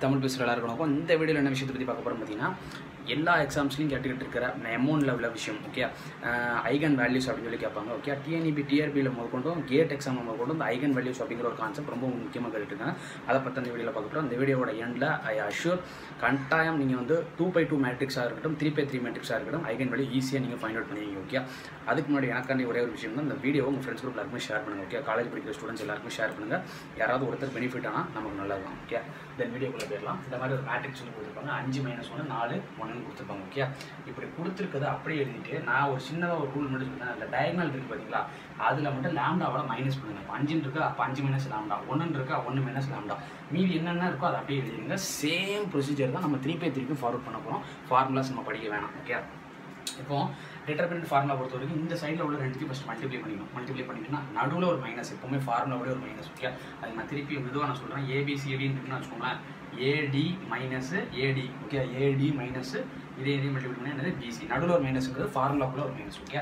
தமிழ் பேசுகிற எல்லாருக்கும் இந்த வீடியோவில் என்ன விஷயத்தை பற்றி பார்க்க போகிறோம் பார்த்தீங்கன்னா எல்லா எக்ஸாம்ஸ்லையும் கேட்டுக்கிட்டு இருக்கிற எமௌண்ட் லெவலில் விஷயம் ஓகே ஐகன் வேல்யூஸ் அப்படின்னு சொல்லி கேட்பாங்க ஓகே டிஎன்இபி டிஆர்பியில் முதற்கொண்டும் கேட் எக்ஸாம் முதற்கொண்டும் இந்த ஐகன் வேல்யூஸ் அப்படிங்கிற ஒரு கான்செப்ட் ரொம்ப முக்கியமாக கேட்டுருக்காங்க அதை பற்றி அந்த வீடியோவில் பார்க்க போகிறோம் இந்த வீடியோவோட எண்டில் ஐ அஷ்யூர் கட்டாயம் நீங்கள் வந்து டூ பை டூ மேட்ரிக்ஸாக இருக்கட்டும் த்ரீ பை த்ரீ மேட்ரிக்ஸாக இருக்கட்டும் ஐகன் வேல்யூ ஈஸியாக நீங்கள் ஃபைண்ட் அவுட் பண்ணுவீங்க ஓகே அதுக்கு முன்னாடி எனக்காண்டி ஒரே ஒரு விஷயம் தான் இந்த வீடியோ உங்கள் ஃப்ரெண்ட்ஸ் குரூப் எல்லாருமே ஷேர் பண்ணுங்கள் ஓகே காலேஜ் படிக்கிற ஸ்டூடெண்ட்ஸ் எல்லாருக்கும் ஷேர் பண்ணுங்கள் யாராவது ஒருத்தர் பெனிஃபிட் ஆனால் நமக்கு நல்லது தான் ஓகே தென் வீடியோக்குள்ளே போயிடலாம். இந்த மாதிரி ஒரு மேட்ரிக்ஸ் சொல்லி கொடுத்துருப்பாங்க. அஞ்சு மைனஸ் ஒன்று நாலு ஒன்று கொடுத்துருப்பாங்க ஓகே இப்படி கொடுத்துருக்கதை அப்படியே எழுதிட்டு நான் ஒரு சின்னதாக ஒரு ரூல் மட்டும் சொன்னேன் அதில் டயக்னல் இருக்குது பார்த்தீங்களா அதில் மட்டும் லேம்டாவோட மைனஸ் பண்ணுங்க. இப்போ அஞ்சுன்னு இருக்கா? அப்போ அஞ்சு மைனஸ் லேம்டா ஒன்றுன்னு இருக்கா? ஒன்று மைனஸ் லேம்டா மீதி என்னென்ன இருக்கோ அதை அப்படியே எழுதிடுங்க. சேம் ப்ரொசீஜர் தான் நம்ம திருப்பி திருப்பி ஃபார்வர்ட் பண்ண போகிறோம் ஃபார்முலாஸ் நம்ம படிக்க வேணாம் ஓகே இப்போ டிட்டர்மினன்ட் ஃபார்முலா பொறுத்த வரைக்கும் இந்த சைடில் உள்ள ரெண்டுத்தையும் ஃபஸ்ட் மல்டிப்ளை பண்ணிக்கணும். மல்டிப்ளை பண்ணிட்டுனா நடுவில் ஒரு மைனஸ் எப்பவுமே ஃபார்முலாவோட ஒரு மைனஸ் ஓகே அது நான் திருப்பி மெதுவாக நான் சொல்கிறேன் ஏபிசிடின்னு இருக்குன்னு வச்சுக்கோங்களேன். AD minus AD okay AD minus இதே இதே மல்டிபிள் பண்ணி என்னது? பிசி நடுவில் ஒரு மைனஸ்ங்கிறது ஃபார்முலாக்குள்ள ஒரு மைனஸ் ஓகே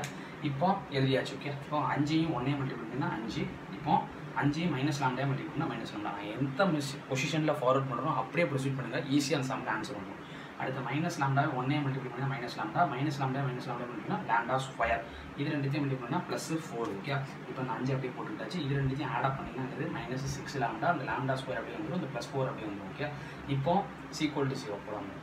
இப்போ எழுதியாச்சு ஓகே இப்போ அஞ்சையும் ஒன்றையும் மல்டிபிள் பண்ணினா அஞ்சு. இப்போ அஞ்சையும் மைனஸ் லாம்டே மல்டிபிள் பண்ணால் மைனஸ் லாம்டா எந்த மிஸ் பொசிஷனில் ஃபார்வர்ட் பண்ணுறோம் அப்படியே ப்ரொசீட் பண்ணுங்கள் ஈஸியாக அந்த சாமில் ஆன்சர் பண்ணுவோம் அடுத்து மைனஸ் லாம்டா ஒன்னே மல்டிப்ளை பண்ணி minus lambda minus lambda minus lambda பண்ணிங்கன்னா லாம்டா ஸ்கொயர் இது ரெண்டுத்தையும் மல்டிப்ளை பண்ணால் ப்ளஸ் ஃபோர் ஓகே இப்போ இந்த அஞ்சு அப்படியே போட்டுட்டாச்சு இது ரெண்டுத்தையும் ஆட் அப் பண்ணிங்கன்னா மைனஸ் சிக்ஸ் லாம்டா அந்த லாம்டா ஸ்கொயர் அப்படியே வந்துடும் இந்த ப்ளஸ் ஃபோர் அப்படியே வந்துடும் ஓகே இப்போ சீக்வல் டு ஜீரோ போகிறாங்க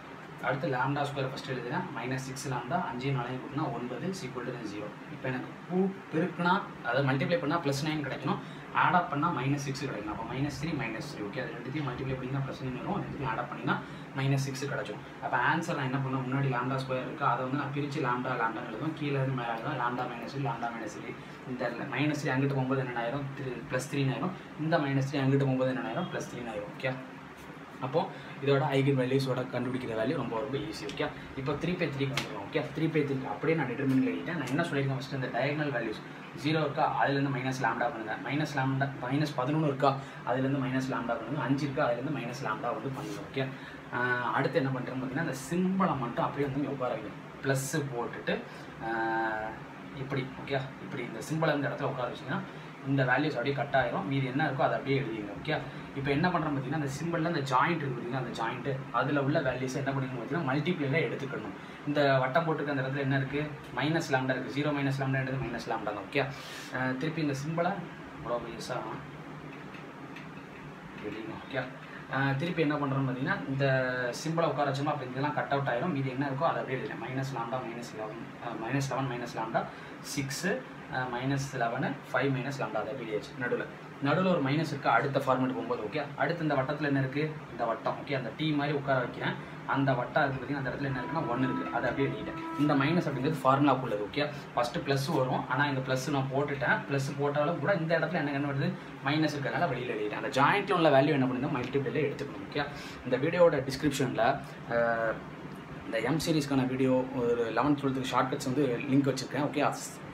அடுத்து லாம்டா ஸ்கொயர் ஃபஸ்ட் எழுதுனா மைனஸ் சிக்ஸ் லாம்டா அஞ்சு நாளையும் கூட்டினா ஒன்பது சீக்வல் டு ஜீரோ இப்போ எனக்கு பூ பெருக்குனா அதாவது மல்டிப்ளை பண்ணால் ப்ளஸ் நைன் கிடைக்கணும். ஆட் அப் பண்ணால் மைனஸ் சிக்ஸ் கிடைக்கும் அப்போ minus three minus three okay அது ரெண்டுத்தையும் மல்டிப்ளை பண்ணினா ப்ளஸ் நைன் வரும். ரெண்டுத்தையும் ஆட் அப் பண்ணினா மைனஸ் சிக்ஸ் கிடச்சிடும் அப்போ ஆன்சர் நான் என்ன பண்ணேன் முன்னாடி லாம்டா ஸ்கொயர் இருக்குது அதை வந்து நான் பிரித்து லாம்டா லாம்டா எழுதும் கீழே இருந்து மேலே எழுதும் lambda minus three lambda minus three இந்த மைனஸ் த்ரீ அங்கிட்டு போகும்போது ஆயிரும்? த்ரீ ப்ளஸ் த்ரீனாயிரம் இந்த மைனஸ் த்ரீ அங்கிட்டு போகும்போது என்னென்னாயிரம் ப்ளஸ் த்ரீ ஆயிரும். ஓகே அப்போது இதோட ஐகன் வேல்யூஸோட கண்டுபிடிக்கிற வேல்யூ ரொம்ப ரொம்ப ஈஸி ஓகே இப்போ த்ரீ பை த்ரீக்கு வந்துடும் ஓகே த்ரீ பை த்ரீ அப்படியே நான் டிட்டர்மின் எழுதிட்டேன். நான் என்ன சொல்லியிருக்கேன் ஃபஸ்ட்டு இந்த டயக்னல் வேல்யூஸ் ஜீரோ இருக்கா? அதுலேருந்து மைனஸ் லேம்டா பண்ணுங்க. மைனஸ் லேம்டா மைனஸ் பதினொன்று இருக்கா? அதுலேருந்து மைனஸ் லேம்டா பண்ணுங்க. அஞ்சு இருக்கா? அதுலேருந்து மைனஸ் லேம்டா வந்து பண்ணுங்க ஓகே அடுத்து என்ன பண்ணுறேன் பார்த்தீங்கன்னா அந்த சிம்பிளை மட்டும் அப்படியே வந்து உட்கார வைக்கணும். ப்ளஸ்ஸு போட்டுட்டு இப்படி ஓகே இப்படி இந்த சிம்பிளை இந்த இடத்துல உட்கார வச்சிங்கன்னா இந்த வேல்யூஸ் அப்படியே கட் ஆயிரும். மீதி என்ன இருக்கோ அதை அப்படியே எழுதிங்க ஓகே இப்போ என்ன பண்ணுறோம் பார்த்தீங்கன்னா அந்த சிம்பிளில் அந்த ஜாயிண்ட் இருக்கு பார்த்தீங்கன்னா அந்த ஜாயிண்ட்டு அதில் உள்ள வேல்யூஸ் என்ன பண்ணிக்கணும் பார்த்தீங்கன்னா மல்டிப்ளேல எடுத்துக்கணும். இந்த வட்டம் போட்டுக்க அந்த இடத்துல என்ன இருக்குது மைனஸ் லாம்டா இருக்குது ஜீரோ மைனஸ் லாம்டான்றது எடுத்து மைனஸ் லாம்டா தான் ஓகே திருப்பி இந்த சிம்பிளை இவ்வளோ பெருசாக எழுதிங்க ஓகே திருப்பி என்ன பண்ணுறோம்னு பார்த்தீங்கன்னா இந்த சிம்பிளை உட்கார வச்சோமா அப்போ இதெல்லாம் கட் அவுட் ஆயிரும். மீதி என்ன இருக்கோ அதை அப்படியே எழுதுறேன் minus lambda minus eleven minus eleven minus lambda six minus eleven five minus eleven அதை எழுதியாச்சு நடுவில். நடுவில் ஒரு மைனஸ் இருக்குது அடுத்த ஃபார்மேட் போகும்போது ஓகே அடுத்து இந்த வட்டத்தில் என்ன இருக்குது இந்த வட்டம் ஓகே அந்த டீ மாதிரி உட்கார வைக்கிறேன். அந்த வட்டம் இருக்குது பார்த்தீங்கன்னா அந்த இடத்துல என்ன இருக்குன்னா ஒன்று இருக்குது அதை அப்படியே எழுதிட்டேன் இந்த மைனஸ் அப்படிங்கிறது ஃபார்முலாக்குள்ளது ஓகே ஃபஸ்ட்டு ப்ளஸ் வரும். ஆனால் இந்த ப்ளஸ் நான் போட்டுட்டேன். ப்ளஸ் போட்டாலும் கூட இந்த இடத்துல எனக்கு என்ன வருது மைனஸ் இருக்கிறதுனால வெளியில் எழுதிட்டேன். அந்த ஜாயிண்ட்டில் உள்ள வேல்யூ என்ன பண்ணுங்க மல்டிபிளே எடுத்துக்கணும் ஓகே இந்த வீடியோட டிஸ்கிரிப்ஷனில் இந்த எம் சீரிஸ்க்கான வீடியோ ஒரு லெவன்த் டுவெல்த்துக்கு ஷார்ட்கட்ஸ் வந்து லிங்க் வச்சுருக்கேன் ஓகே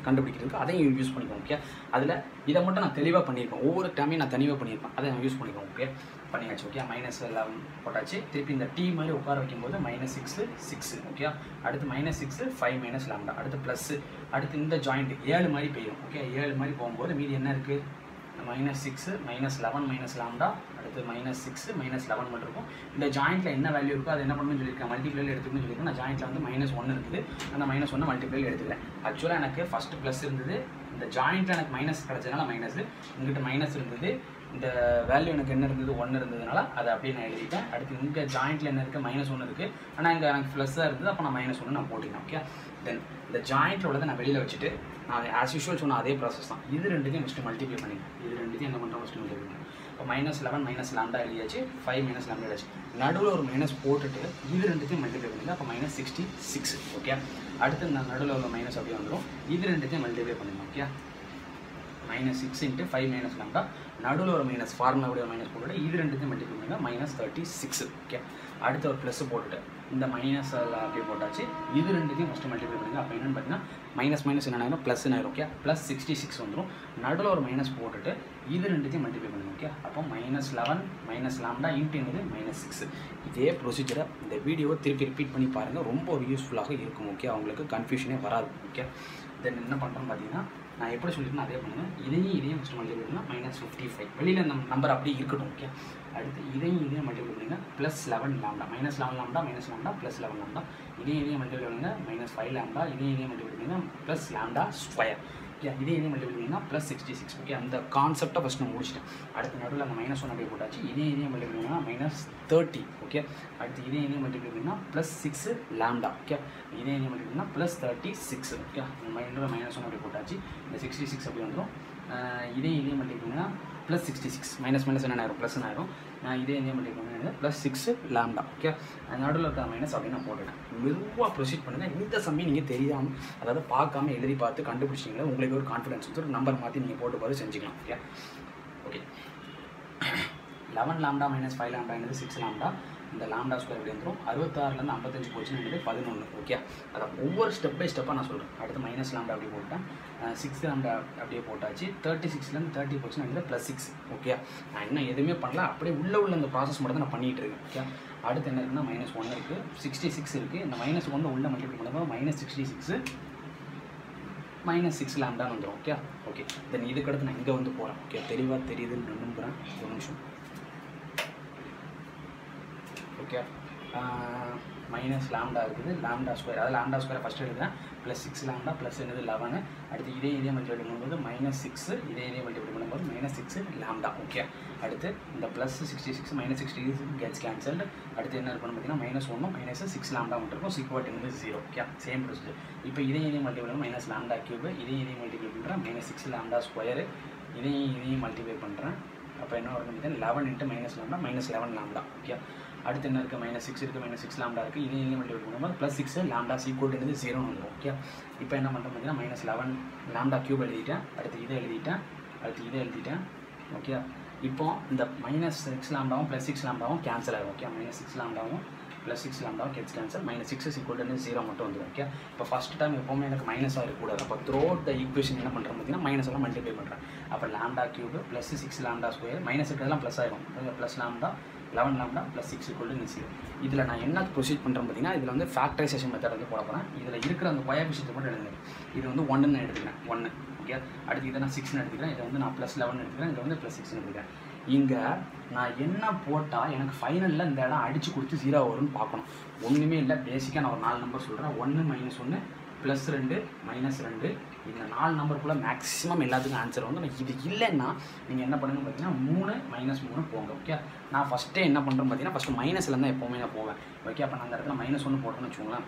கண்டுபிடிக்கிறதுக்கு அதையும் யூஸ் பண்ணிக்கோங்க ஓகே அதில் இதை மட்டும் நான் தெளிவாக பண்ணியிருப்பேன் ஒவ்வொரு டைமையும் நான் தெளிவாக பண்ணியிருப்பேன். அதை நான் யூஸ் பண்ணிக்கோங்க ஓகே பண்ணியாச்சு ஓகே மைனஸ் லெவன் போட்டாச்சு. திருப்பி இந்த டி மாதிரி உட்கார வைக்கும்போது மைனஸ் சிக்ஸு சிக்ஸு ஓகே அடுத்து minus six five minus lambda அடுத்து ப்ளஸ்ஸு அடுத்து இந்த ஜாயிண்ட் ஏழு மாதிரி பெய்யும் ஓகே ஏழு மாதிரி போகும்போது மீதி என்ன இருக்குது minus six minus eleven minus lambda அடுத்து மைனஸ் சிக்ஸு மைனஸ் லெவன் மட்டும் இருக்கும். இந்த ஜாயிண்ட்டில் என்ன வேல்யூ இருக்கோ அது என்ன பண்ணணும்னு சொல்லியிருக்கேன் மல்டிப்ளேல எடுத்துக்கணும்னு சொல்லியிருக்கேன் நான் ஜாயிண்ட்டில் வந்து மைனஸ் ஒன்று இருக்குது. அந்த மைனஸ் ஒன்று மல்டிப்ளேல எடுத்துக்கிறேன் ஆக்சுவலாக எனக்கு ஃபஸ்ட்டு ப்ளஸ் இருந்தது. இந்த ஜாயிண்ட்டில் எனக்கு மைனஸ் கிடச்சதுனால மைனஸ் இங்கிட்ட மைனஸ் இருந்தது. இந்த வேல்யூ எனக்கு என்ன இருந்தது? ஒன்று இருந்ததுனால அதை அப்படியே நான் எழுதிட்டேன். அடுத்து இங்கே ஜாயிண்ட்டில் என்ன இருக்குது மைனஸ் ஒன்று இருக்குது ஆனால் இங்கே எனக்கு ப்ளஸ்ஸாக இருந்தது. அப்போ நான் மைனஸ் ஒன்று நான் போட்டிருக்கேன் ஓகே தென் இந்த ஜாயிண்ட்டில் உள்ளதை நான் வெளியில் வச்சுட்டு நான் ஆஸ் யூஷுவல் சொன்ன அதே ப்ராசஸ் தான். இது ரெண்டுத்தையும் ஃபஸ்ட்டு மல்டிப்ளை பண்ணிக்கிறேன் இது ரெண்டுத்தையும் என்ன பண்ணுறோம் ஃபஸ்ட்டு மல்டிப்ளை இப்போ மைனஸ் லெவன் மைனஸ் லாம்டா எழுதியாச்சு. ஃபைவ் மைனஸ் லாம்டா எழுதியாச்சு. நடுவில் ஒரு மைனஸ் போட்டுட்டு இது ரெண்டுத்தையும் மல்டிப்ளை பண்ணிக்கலாம் அப்போ மைனஸ் சிக்ஸ்டி சிக்ஸ் ஓகே அடுத்து நான் நடுவில் உள்ள மைனஸ் அப்படியே வந்துடும் இது ரெண்டுத்தையும் மல்டிப்ளை பண்ணுங்க okay minus six into five minus lambda நடுவில் ஒரு மைனஸ் ஃபார்முலாவுடைய மைனஸ் போட்டுட்டு இது ரெண்டுத்தையும் மல்டிப்ளை பண்ணுங்க மைனஸ் தேர்ட்டி சிக்ஸ் ஓகே அடுத்து ஒரு ப்ளஸ் போட்டுட்டு இந்த மைனஸ் அப்படியே போட்டாச்சு. இது ரெண்டுத்தையும் ஃபஸ்ட்டு மல்டிப்ளை பண்ணுங்கள் அப்போ என்னென்னு பார்த்தீங்கன்னா மைனஸ் மைனஸ் என்ன? ப்ளஸ் ஆயிரும். ஓகே ப்ளஸ் சிக்ஸ்டி சிக்ஸ் வந்துடும் நடுவில் ஒரு மைனஸ் போட்டுட்டு இது ரெண்டுத்தையும் மல்டிப்ளை பண்ணுங்கள் ஓகே அப்போ minus eleven minus lambda into என்னது? மைனஸ் சிக்ஸ் இதே ப்ரொசீஜரை இந்த வீடியோவை திருப்பி ரிப்பீட் பண்ணி பாருங்கள் ரொம்ப ஒரு யூஸ்ஃபுல்லாக இருக்கும். ஓகே அவங்களுக்கு கன்ஃபியூஷனே வராது. ஓகே தென் என்ன பண்ணுறோம் பார்த்தீங்கன்னா நான் எப்படி சொல்லியிருந்தேன் அதே பண்ணுவேன் இதையும் இதையும் ஃபஸ்ட்டு மல்டிபிள் பண்ணுங்கள் மைனஸ் ஃபிஃப்டி ஃபைவ் வெளியில் நம்ம நம்பர் அப்படியே இருக்கட்டும் ஓகே அடுத்து இதையும் இதையும் மல்டிபிள் பண்ணுங்கள் plus eleven lambda minus eleven lambda minus lambda plus eleven lambda இதையும் இதையும் மல்டிபிள் பண்ணுங்கள் மைனஸ் ஃபைவ் லாம்டா இதையும் இதையும் மல்டிபிள் பண்ணுங்கள் ப்ளஸ் லாம்டா ஸ்கொயர் ஓகே இதே இதே மல்டிபிள் பண்ணிங்கன்னா ப்ளஸ் சிக்ஸ்டி சிக்ஸ் ஓகே அந்த கான்செப்டை ஃபஸ்ட் நம்ம முடிச்சிட்டேன் அடுத்த நடுவில் அந்த மைனஸ் ஒன் அப்படியே போட்டாச்சு. இதே இதே மல்டிபிள் பண்ணிங்கன்னா மைனஸ் தேர்ட்டி ஓகே அடுத்து இதே இதே மல்டிபிள் பண்ணிங்கன்னா ப்ளஸ் சிக்ஸு லேம்டா ஓகே இதே இதே மல்டிபிள் பண்ணால் ப்ளஸ் தேர்ட்டி சிக்ஸ் ஓகே மைண்டில் மைனஸ் ஒன் அப்படியே போட்டாச்சு. இந்த சிக்ஸ்டி சிக்ஸ் அப்படி வந்துடும் இதே இதே மல்டிபிள் பண்ணிங்கன்னா plus sixty six minus minus என்ன ஆயிரும் ப்ளஸ் ஆயிரும். நான் இதே என்ன multiple plus six lambda okay நடுவில் இருக்கிற மைனஸ் அப்படின்னு நான் போட்டுட்டேன். மெதுவாக ப்ரொசீட் பண்ணுங்கள் இந்த சமயம் நீங்கள் தெரியாமல் அதாவது பார்க்காம எழுதி பார்த்து கண்டுபிடிச்சிங்களா உங்களுக்கு ஒரு கான்ஃபிடன்ஸ் வந்து ஒரு நம்பர் மாற்றி நீங்கள் போட்டு பார்த்து செஞ்சுக்கலாம் okay okay eleven lambda minus five lambda என்னது? சிக்ஸ் லாம்டா இந்த லாம்டா ஸ்கொயர் எப்படி வந்துடும் அறுபத்தாறுலேருந்து ஐம்பத்தஞ்சு போச்சுன்னு என்னது பதினொன்று ஓகே அதான் ஒவ்வொரு ஸ்டெப் பை ஸ்டெப்பாக நான் சொல்கிறேன் அடுத்து மைனஸ் லாம்டா அப்படி போட்டேன் சிக்ஸ் லாம்டா அப்படியே போட்டாச்சு. தேர்ட்டி சிக்ஸ்லேருந்து தேர்ட்டி போச்சுன்னு என்னது ப்ளஸ் சிக்ஸ் ஓகே நான் இன்னும் எதுவுமே பண்ணல. அப்படியே உள்ள உள்ள அந்த ப்ராசஸ் மட்டும் தான் நான் பண்ணிகிட்டு இருக்கேன் ஓகே அடுத்து என்ன இருக்குன்னா மைனஸ் ஒன் இருக்குது சிக்ஸ்டி சிக்ஸ் இருக்குது இந்த மைனஸ் ஒன்று உள்ள மல்டிபிள் பண்ணும்போது minus sixty six minus six லேம்டான்னு வந்துடும் ஓகே ஓகே தென் இதுக்கடுத்து நான் இங்கே வந்து போகிறேன் ஓகே தெளிவாக தெரியுதுன்னு நம்புகிறேன் ஒரு நிமிஷம். ஓகே மைனஸ் லாம்டா இருக்குது. லாம்டா ஸ்கொயர் அதாவது லாம்டா ஸ்கொயர் ஃபஸ்ட்டு எழுதுறேன் ப்ளஸ் சிக்ஸ் லாம்டா ப்ளஸ் என்னது லெவனு அடுத்து இதே இதே மல்டிபிள் பண்ணும்போது மைனஸ் சிக்ஸு இதே இதே மல்டிபிள் பண்ணும்போது மைனஸ் சிக்ஸு லாம்டா ஓகே அடுத்து இந்த plus sixty six minus sixty six gets cancelled அடுத்து என்ன இருக்கணும் பார்த்தீங்கன்னா மைனஸ் ஒன்று மைனஸ் சிக்ஸ் லாம்டா மட்டும் இருக்கும். சிக்வட் என்பது ஜீரோ ஓகே சேம் ப்ரொசீஜர் இப்போ இதே இதே மல்டிபிள் மைனஸ் லாம்டா கியூப் இதே இதே மல்டிபிள் பண்ணுறேன் மைனஸ் சிக்ஸ் லாம்டா ஸ்கொயரு இதையும் இதையும் மல்டிப்ளை பண்ணுறேன் அப்போ என்ன வரும் பார்த்தீங்கன்னா eleven into minus lambda minus eleven lambda okay அடுத்து என்ன இருக்குது மைனஸ் சிக்ஸ் இருக்குது மைனஸ் சிக்ஸ் லாம்டா இருக்குது இதே இதே மல்டிபிள் பண்ணும்போது ப்ளஸ் சிக்ஸ் லாம்டா சீக்வல் என்னது? ஜீரோன்னு வந்துடும் ஓகே இப்போ என்ன பண்ணுறோம் பார்த்தீங்கன்னா மைனஸ் லெவன் லாம்டா கியூப் எழுதிட்டேன். அடுத்து இதை எழுதிட்டேன். அடுத்து இதை எழுதிட்டேன். ஓகே இப்போ இந்த மைனஸ் சிக்ஸ் லாம்டாவும் ப்ளஸ் சிக்ஸ் லாம்டாவும் கேன்சல் ஆகும் ஓகே மைனஸ் சிக்ஸ் லாம்டாவும் plus six லாம்டாவும் gets cancel minus six equal zero மட்டும் வந்துடும் ஓகே இப்போ ஃபஸ்ட் டைம் எப்போவுமே எனக்கு மைனஸாக இருக்கக்கூடாது. அப்போ த்ரோ த ஈக்குவேஷன் என்ன பண்ணுறேன் பார்த்தீங்கன்னா மைனஸ் எல்லாம் மல்டிப்ளை பண்ணுறேன் அப்போ lambda cube plus six lambda square minus இருக்கிறதெல்லாம் ப்ளஸ் ஆகும் plus lambda eleven lambda plus six equal zero இதில் நான் என்ன ப்ரொசீட் பண்ணுறேன் பார்த்தீங்கன்னா இதில் வந்து ஃபேக்டரைசேஷன் மெத்தட் வந்து போட போகிறேன் இதில் இருக்கிற அந்த கோயபிஷத்தை மட்டும் எழுதுங்க இது வந்து ஒன்றுன்னு நான் எடுத்துக்கிறேன். ஒன்று ஓகே அடுத்து இதை நான் சிக்ஸ்னு எடுத்துக்கிறேன். இதை வந்து நான் ப்ளஸ் லெவன் எடுத்துக்கிறேன். இதை வந்து ப்ளஸ் சிக்ஸ்னு எடுத்துக்கிறேன். இங்கே நான் என்ன போட்டால் எனக்கு ஃபைனலில் இந்த இடம் அடித்து கொடுத்து ஜீரோ வரும்னு பார்க்கணும். ஒன்றுமே இல்லை. பேசிக்காக நான் ஒரு நாலு நம்பர் சொல்கிறேன் ஒன்று மைனஸ் ஒன்று ப்ளஸ் ரெண்டு மைனஸ் ரெண்டு. இந்த நாலு நம்பருக்குள்ளே மேக்ஸிமம் எல்லாத்துக்கும் ஆன்சர் வந்து நான் இது இல்லைன்னா நீங்கள் என்ன பண்ணுங்க பார்த்தீங்கன்னா மூணு மைனஸ் மூணு போங்க ஓகே நான் ஃபஸ்ட்டே என்ன பண்ணுறேன் பார்த்தீங்கன்னா ஃபஸ்ட்டு மைனஸில் தான் எப்போவுமே நான் போவேன். ஓகே அப்போ நான் அந்த இடத்துல மைனஸ் ஒன்று போட்டேன்னு வச்சுக்கோங்களேன்.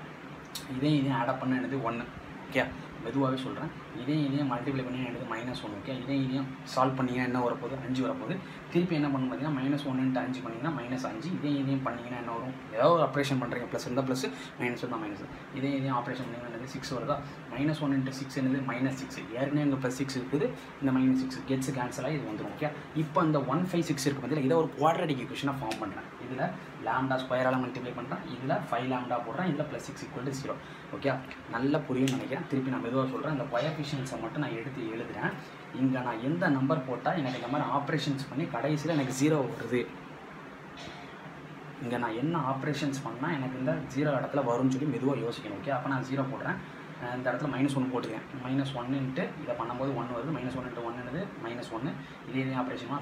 இதையும் இதையும் ஆட் பண்ண என்னது ஒன்று ஓகே மெதுவாகவே சொல்கிறேன் இதையும் இதையும் மல்டிப்ளை பண்ணி எனக்கு மைனஸ் ஒன்று ஓகே இதையும் இதையும் சால்வ் பண்ணிங்கன்னா என்ன வரப்போகுது? அஞ்சு வரப்போகுது. திருப்பி என்ன பண்ணணும் பார்த்தீங்கன்னா மைனஸ் ஒன்றுன்ட்டு அஞ்சு பண்ணிங்கன்னா மைனஸ் அஞ்சு. இதையும் இதையும் பண்ணிங்கன்னா என்ன வரும்? ஏதாவது ஒரு ஆப்ரேஷன் பண்ணுறீங்க ப்ளஸ் இருந்தால் ப்ளஸ் மைனஸ் இருந்தால் மைனஸ் இதையும் இதையும் ஆப்ரேஷன் பண்ணிங்கன்னா என்னது? சிக்ஸ் வருதா? மைனஸ் ஒன் இன்ட்டு சிக்ஸ் என்னது? மைனஸ் சிக்ஸ் ஏற்கனவே இங்கே ப்ளஸ் சிக்ஸ் இருக்குது. இந்த மைனஸ் சிக்ஸ் கெட்ஸ் கேன்சல் ஆகி இது வந்துடும் ஓகே இப்போ அந்த ஒன் ஃபைவ் சிக்ஸ் இருக்குது பார்த்தீங்கன்னா இதை ஒரு குவாட்ரடிக் இக்குவேஷனாக ஃபார்ம் பண்ணுறேன் இதில் லேம்டா ஸ்கொயரால் மல்டிப்ளை பண்ணுறேன் இதில் ஃபைவ் லேம்டா போடுறேன். இதில் plus six equal to zero okay நல்லா புரியும் நினைக்கிறேன். திருப்பி நான் மெதுவாக சொல்கிறேன் இந்த கொயஃபிஷியன்ஸை மட்டும் நான் எடுத்து எழுதுறேன். இங்கே நான் எந்த நம்பர் போட்டால் எனக்கு இந்த மாதிரி ஆப்ரேஷன்ஸ் பண்ணி கடைசியில் எனக்கு ஜீரோ வருது. இங்கே நான் என்ன ஆப்ரேஷன்ஸ் பண்ணால் எனக்கு இந்த ஜீரோ இடத்துல வரும்னு சொல்லி மெதுவாக யோசிக்கணும் ஓகே அப்போ நான் ஜீரோ போடுறேன். இந்த இடத்துல மைனஸ் ஒன்று போட்டுக்கேன் மைனஸ் ஒன்னுன்ட்டு இதை பண்ணும்போது ஒன்று வருது. மைனஸ் ஒன் இன்ட்டு ஒன் என்னது? மைனஸ் ஒன்று இதே இதே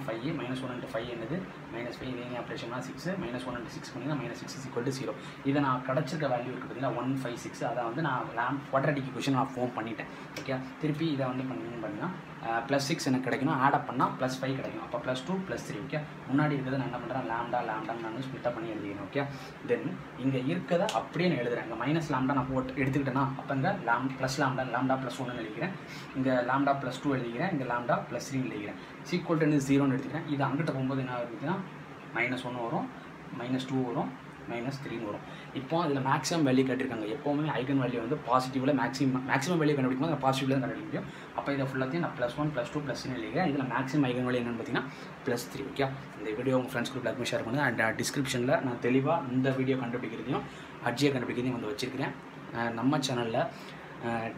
five minus one into five என்னது? மைனஸ் ஃபைவ் இதே ஆப்ரேஷனாக six minus one into six பண்ணிங்கன்னா minus six equal to zero இதை நான் கிடச்சிருக்க வேல்யூ இருக்குது பார்த்தீங்கன்னா ஒன் ஃபைவ் சிக்ஸ் அதை வந்து நான் லேம் குவாட்ரடிக் கொஷின் நான் ஃபோன் பண்ணிட்டேன். ஓகே திருப்பி இதை வந்து பண்ணி பண்ணால் ப்ளஸ் சிக்ஸ் எனக்கு கிடைக்கணும். ஆட் பண்ணால் ப்ளஸ் ஃபைவ் கிடைக்கும். அப்போ plus two plus three okay முன்னாடி இருக்கிறத நான் என்ன பண்ணுறேன் லேம்டா லேம்டான்னு நான் ஸ்பிட்டப் பண்ணி எழுதிக்கிறேன் ஓகே தென் இங்கே இருக்கிறத அப்படியே நான் எழுதுறேன். இங்கே மைனஸ் லேம்டா நான் போட்டு எடுத்துக்கிட்டேன்னா அப்போ இங்கே lambda plus lambda lambda plus ஒன்று எழுதிக்கிறேன். இங்கே லேம்டா ப்ளஸ் டூ எழுதிக்கிறேன். இங்கே லேம்டா ப்ளஸ் த்ரீ எழுதிக்கிறேன். சீக்வல் டென் ஜீரோன்னு எடுத்துக்கிறேன். இது அங்கிட்ட போகும்போது என்ன இருக்குதுன்னா மைனஸ் ஒன்று வரும். மைனஸ் டூ வரும். மைனஸ் த்ரீன்னு வரும். இப்போ அதில் மேக்ஸிமம் வேல்யூ கேட்டிருக்காங்க. எப்போவுமே ஐகன் வேல்யூ வந்து பாசிட்டிவில் மேக்ஸிமம் மேக்ஸிமம் வேல்யூ கண்டுபிடிக்கும் போது பாசிட்டிவில் தான் கண்டுபிடிக்க முடியும். அப்போ இதை ஃபுல்லாத்தையும் நான் ப்ளஸ் ஒன் ப்ளஸ் டூ ப்ளஸ்னு எழுதிக்கிறேன். இதில் மேக்ஸிமம் ஐகன் வேல்யூ என்னென்னு பார்த்தீங்கன்னா ப்ளஸ் த்ரீ ஓகே இந்த வீடியோ உங்கள் ஃப்ரெண்ட்ஸ் குரூப் எல்லாருமே ஷேர் பண்ணுங்கள் அண்ட் டிஸ்கிரிப்ஷனில் நான் தெளிவாக இந்த வீடியோ கண்டுபிடிக்கிறதையும் அட்ஜியை கண்டுபிடிக்கிறதையும் வந்து வச்சிருக்கிறேன். நம்ம சேனலில்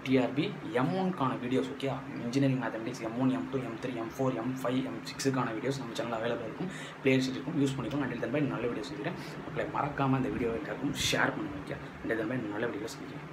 TRP M ஒன்க்கான videos okay engineering mathematics M one M two M three M four M five M சிக்ஸுக்கான videos நம்ம சேனல் அவைலபிள் இருக்கும். பிளேயர்ஸ் இருக்கும். யூஸ் பண்ணிக்கோங்க. அண்டில் தன் நல்ல வீடியோஸ் இருக்கிறேன் மறக்காமல் இந்த வீடியோ எல்லாருக்கும் ஷேர் பண்ணுங்க ஓகே அண்டில் தன் நல்ல வீடியோஸ் செஞ்சுக்கிறேன்